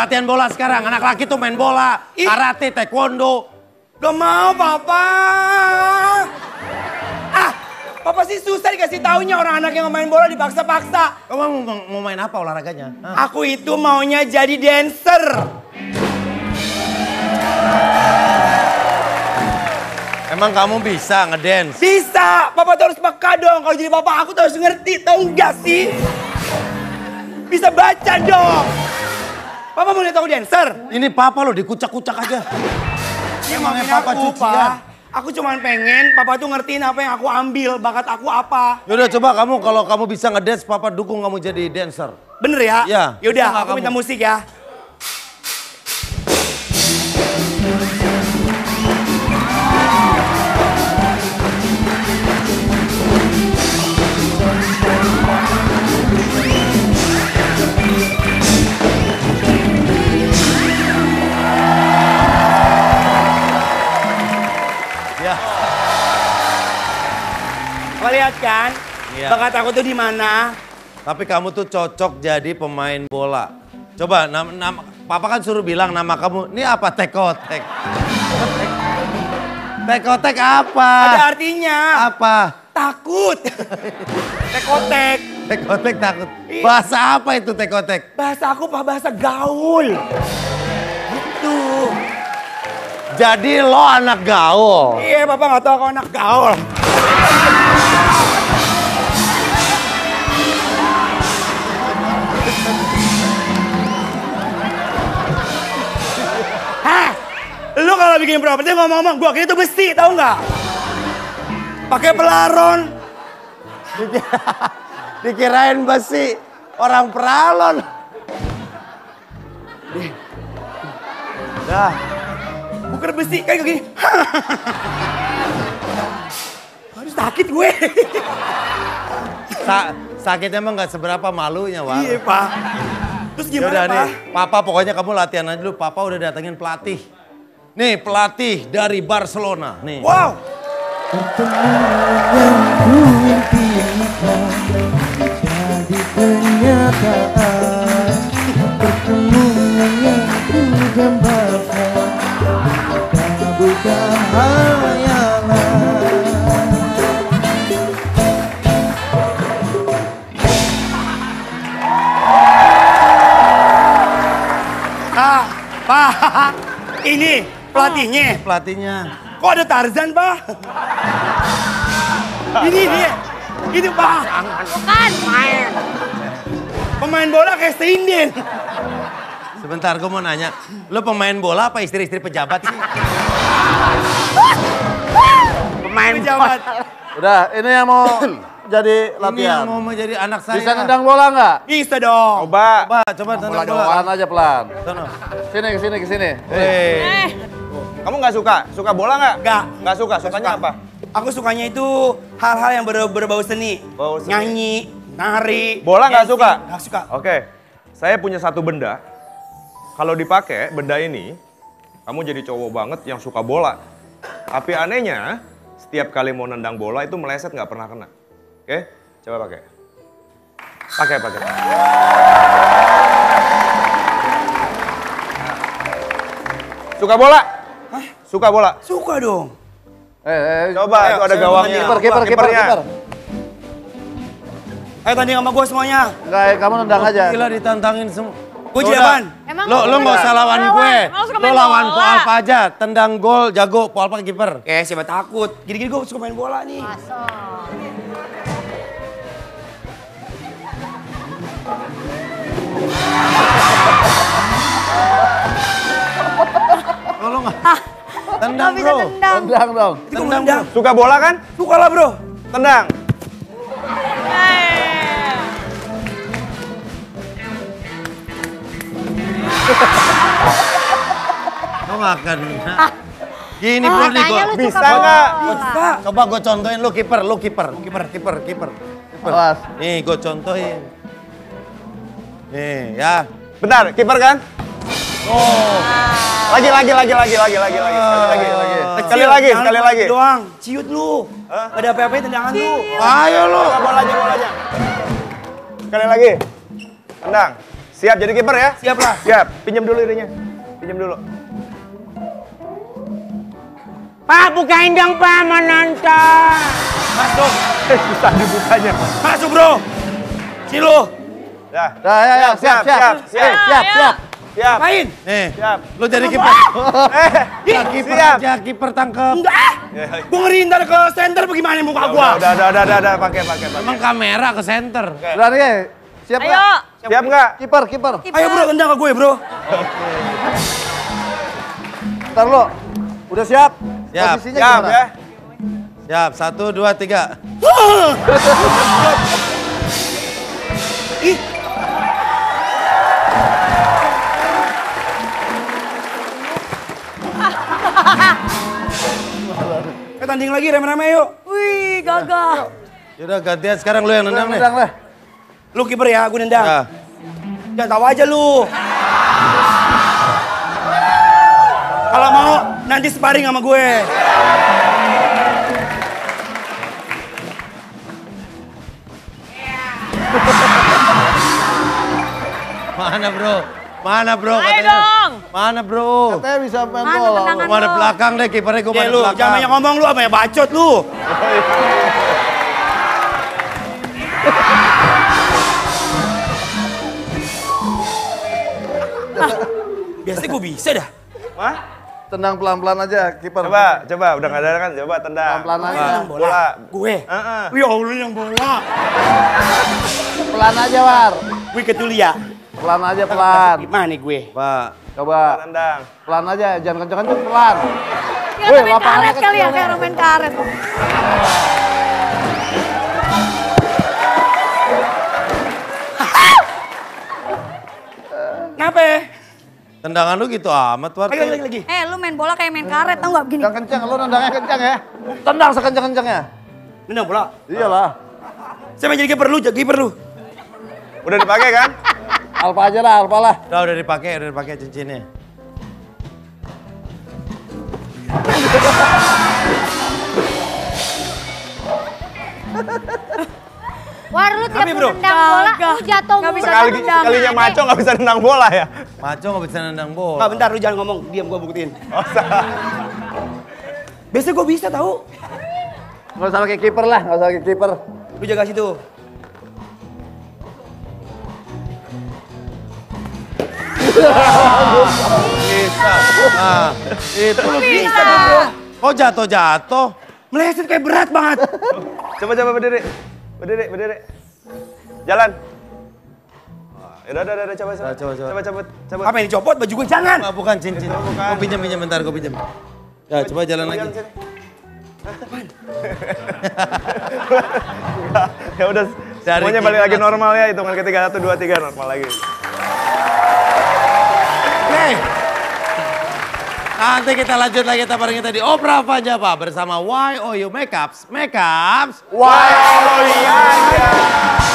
latihan bola sekarang. Anak laki tuh main bola, karate, taekwondo. Gak mau, Papa. Ah, Papa sih susah dikasih taunya orang anak yang main bola dipaksa-paksa. Kamu mau, mau main apa olahraganya? Hah? Aku itu maunya jadi dancer. Emang kamu bisa ngedance? Bisa, Papa tuh harus peka dong. Kalau jadi Papa aku tuh harus ngerti, tau gak sih? Bisa baca dong. Papa mau lihat aku dancer? Ini papa lo dikucak-kucak aja. Ini Emangnya maunya Papa aku, cucian? Pa. Aku cuman pengen Papa tuh ngertiin apa yang aku ambil, bakat aku apa. Yaudah coba kamu kalau kamu bisa ngedance, papa dukung kamu jadi dancer. Bener ya? Iya. Yaudah, aku minta kamu? musik ya. Ya. Iya. Bakat aku tuh di mana? Tapi kamu tuh cocok jadi pemain bola. Coba nama, nama papa kan suruh bilang nama kamu. Ini apa tekotek? Tekotek apa? Ada artinya. Apa? Takut. Tekotek. Tekotek takut. Iya. Bahasa apa itu tekotek? Bahasa aku pak bahasa gaul. Gitu. Jadi lo anak gaul. Iya, Papa nggak tahu aku anak gaul. Kalau bikin properti ngomong-ngomong, gua kira itu besi, tahu nggak? Pakai pelaron. Dikirain besi orang peralon. Dah. Bukan besi, kayak gini. Harus sakit gue. Sa- sakitnya emang nggak seberapa malunya, Wak. iya, Pak. Terus gimana, udah Pak? nih, Papa pokoknya kamu latihan aja dulu. Papa udah datengin pelatih. Nih pelatih dari Barcelona. Nih. Wow. jadi kenyataan pertemuan yang ku gambarkan pelatihnya. Pelatihnya. Kok ada Tarzan, Pak? Ini dia. Ini, Pak. Bukan main. Pemain bola kayak Seinden. Sebentar, gue mau nanya. Lo pemain bola apa istri-istri pejabat sih? Pemain pejabat. Udah, ini yang mau jadi Ini yang latihan. mau menjadi anak saya. Bisa nendang bola nggak? Bisa dong. Coba. Coba, coba tendang bola. Pelan aja pelan. Sini, ke sini, ke sini. Hei. Eh, Kamu nggak suka? Suka bola nggak? Nggak. Nggak suka. Sukanya apa? Aku sukanya itu hal-hal yang ber- berbau seni. Bau seni. Nyanyi, nari. Bola nggak suka? Nggak suka. Oke. Saya punya satu benda. Kalau dipakai benda ini, kamu jadi cowok banget yang suka bola. Tapi anehnya, setiap kali mau nendang bola itu meleset nggak pernah kena. Oke? Coba pakai. Pakai, pakai. Suka bola? Suka bola? Suka dong. Eh, eh, Coba, ayo, itu ada gawangnya. Kiper, kiper, kiper, kiper. Ayo tanding sama gue semuanya. Enggak, eh, kamu nendang aja. Gila ditantangin semua. Gue? Emang Lo, lo kamu nggak usah lawan gue. Lo lawan Alpa aja. Tendang gol, jago. Po Alpa kiper. Eh siapa takut. Gini-gini gue suka main bola nih. Oh, lo nggak? Ah, Tendang bro. tendang. Tendang dong. Tendang, nendang. Suka bola kan? Suka lah bro. Tendang. Kena. Gini Ah, bro nih katanya gua. lu Bisa suka bola. nggak? Bisa. Coba gue contohin lo kiper, lo kiper, kiper, kiper, kiper. kiper. Awas. Nih gue contohin. Nih ya. Bentar, kiper kan? Oh. Lagi, lagi, lagi, lagi, lagi, lagi, lagi, sekali lagi, lagi. Sekali lagi, jangan sekali lagi. Doang. Ciut lu. Ada apa-apa tendangan lu. Ayo lo. Bola, bolanya, bolanya. Sekali lagi. Tendang. Siap jadi kiper ya? Siap lah. Siap. Pinjam dulu ininya. Pinjam dulu. Pak bukain dong pak mau nonton. Masuk. Eh, susah dibukanya. Masuk bro. Silo. Ya. Dah, ya, ya, siap, siap. siap, siap. Eh, siap, siap. Siap. Main. Nih, Siap. lu jadi kiper. Eh, Ya, kiper siap. aja, kiper tangkep. Enggak. Gue ngeri ntar ke center bagaimana muka Udah, gua. udah, udah, udah, udah, udah, pakai, pakai, pakai. Emang kamera ke center. Berani ya? Siap Ayo. nggak? Siap nggak? Kiper, kiper. Ayo bro, tendang ke gue bro. Ntar lo. Udah siap? Siap. Posisinya Siap gimana? ya. Siap, satu, dua, tiga. Ih. Kita tanding lagi rame-rame yuk. Wih gagal. Yaudah gantian sekarang lu yang nendang nih. Nendang lah. Lu kiper ya, gue nendang. Ya. Jangan tahu aja lu. Kalau mau nanti sparring sama gue. Mana bro? Mana bro? Ayo Katanya. dong. Mana bro? Katanya bisa main Mana bola. tendangan Gua ada lo? belakang deh, kipernya gue lu, belakang. jangan banyak ngomong lu, apa ya bacot lu. Biasanya gue bisa dah. Mah? Tendang pelan-pelan aja, kiper. Coba, coba, udah nggak ada kan? Coba tendang. Pelan-pelan aja. Bola. Bola. Bola. Gue. Heeh. Wih, Allah yang bola. Pelan aja, War. Wih ketulia. Pelan aja, pelan. Gimana nih gue? Pak, Coba. Tendang. Pelan aja, jangan kenceng-kenceng, pelan. Kayak Wih, main lapangannya karet kali ya, kecil kayak main karet. Kenapa? Tendangan lu gitu amat, War. Lagi, lagi, lagi. Eh lu main bola kayak main karet tau gak begini? Yang kenceng, lo nendangnya kenceng ya. Tendang sekenceng-kencengnya. Nendang bola. Iyalah. Saya mau jadi kiper lu, jadi kiper lu. Udah dipakai kan? Alfa aja lah, alfa lah. Udah, udah dipakai, udah dipakai cincinnya. War lu tiap bro. nendang bola, lu jatuh Nggak mulu. bisa Sekali, nendang. sekalinya maco nggak bisa nendang bola ya? Maco nggak bisa nendang bola. Nggak, bentar lu jangan ngomong. Diam, gue buktiin. Biasanya gue bisa tahu. Nggak usah pakai kiper lah, nggak usah pakai kiper. Lu jaga situ. Bisa. Nah, itu lu Bisa. Kok jatuh-jatuh? Meleset kayak berat banget. Coba, coba berdiri. Berdiri, berdiri. Jalan. Ya udah, udah, udah, coba, coba. Coba, coba. Coba, coba, coba. Apa ini copot baju gue? Jangan. Ah, bukan cincin. bukan. Gue pinjam, pinjam bentar, gue pinjam. Ya, coba jalan lagi. Jalan sini. ya udah, Dari semuanya balik lagi normal ya. Hitungan ketiga, satu, dua, tiga, normal lagi. Oke. Nanti kita lanjut lagi taparan kita di Opera Pak bersama YOU Makeups. Makeups. Wow, iya.